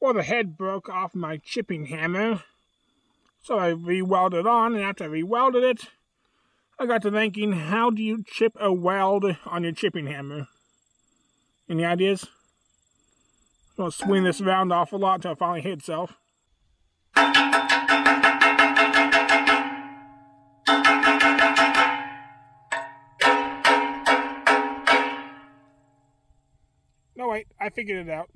Well, the head broke off my chipping hammer. So I re-welded on, and after I re-welded it, I got to thinking, how do you chip a weld on your chipping hammer? Any ideas? I'm going to swing this around off a lot until it finally hits itself. No, wait, I figured it out.